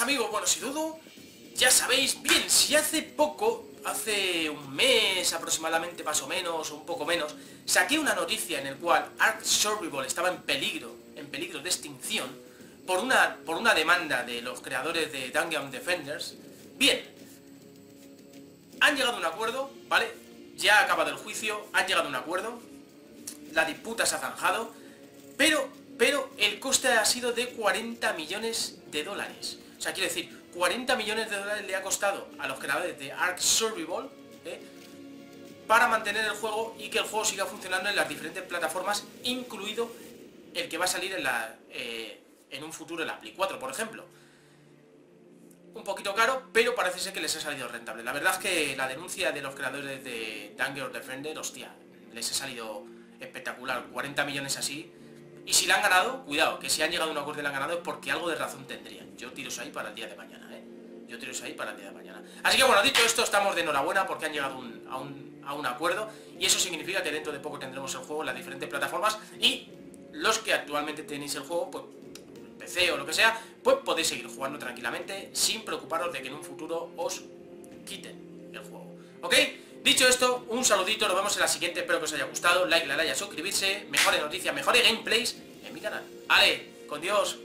amigos, buenos y todo. Ya sabéis, bien, si hace poco, hace un mes aproximadamente más o menos, un poco menos, saqué una noticia en el cual Ark Survival estaba en peligro, en peligro de extinción, por una, por una demanda de los creadores de Dungeon Defenders. Bien, han llegado a un acuerdo, ¿vale? Ya ha acabado el juicio, han llegado a un acuerdo, la disputa se ha zanjado, pero, pero el coste ha sido de 40 millones de dólares. O sea, quiero decir, 40 millones de dólares le ha costado a los creadores de Ark Survival ¿eh? para mantener el juego y que el juego siga funcionando en las diferentes plataformas, incluido el que va a salir en, la, eh, en un futuro en la Play 4, por ejemplo. Un poquito caro, pero parece ser que les ha salido rentable. La verdad es que la denuncia de los creadores de Dungeon Defender, hostia, les ha salido espectacular. 40 millones así, y si la han ganado, cuidado, que si han llegado a un acuerdo y la han ganado es porque algo de razón tendrían. Yo tiro eso ahí para el día de mañana, ¿eh? Yo tiro eso ahí para el día de mañana. Así que bueno, dicho esto, estamos de enhorabuena porque han llegado a, un, acuerdo y eso significa que dentro de poco tendremos el juego en las diferentes plataformas y los que actualmente tenéis el juego, pues PC o lo que sea, pues podéis seguir jugando tranquilamente sin preocuparos de que en un futuro os quiten el juego. ¿Ok? Dicho esto, un saludito, nos vemos en la siguiente, espero que os haya gustado, like, la like, suscribirse, mejores noticias, mejores gameplays en mi canal. Ale, con Dios.